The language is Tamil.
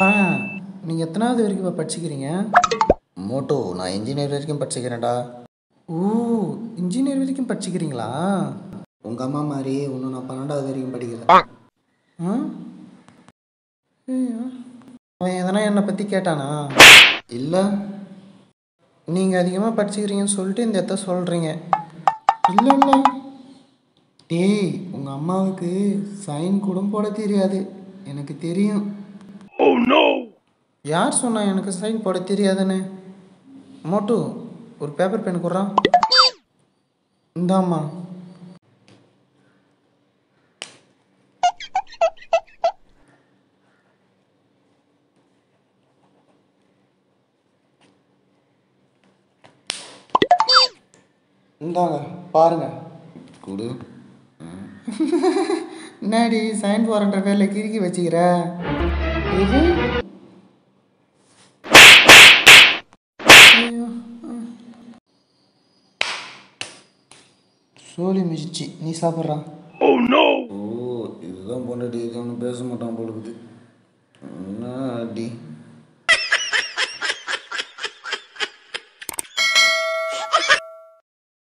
ஆ நீங்கள் எத்தனாவது வரைக்கும் இப்போ படிச்சுக்கிறீங்க? மோட்டோ நான் இன்ஜினியர் வரைக்கும் படிச்சுக்கிறேன்டா. ஓ இன்ஜினியர் வரைக்கும் படிச்சுக்கிறீங்களா? உங்கள் அம்மா மாதிரி இன்னும் நான் பன்னெண்டாவது வரைக்கும் படிக்கல ஆ. ஐயோ. அவன் எதனா என்னை பற்றி கேட்டானா? இல்லை. நீங்கள் அதிகமாக படிச்சுக்கிறீங்கன்னு சொல்லிட்டு இந்த இடத்த சொல்கிறீங்க இல்லை இல்லை. டேய் உங்கள் அம்மாவுக்கு சைன் கூட போட தெரியாது. எனக்கு தெரியும். யார் சொன்னா எனக்கு சைன் போட தெரியாதுன்னு? மோட்டு ஒரு பேப்பர் பென் கொடுறான் இந்தாம்மா. இந்தாங்க பாருங்க. கொடு. என்னடி சைன் போறன்ற பேரில் கிறுக்கி வச்சுக்கிற? இது ஐயோ. சோலி மிதிச்சு நீ சாப்பிட்றா ஓ இதுதான் பொண்டாட்டி இது ஒன்றும் பேச மாட்டான் போல இருக்குது என்ன அடி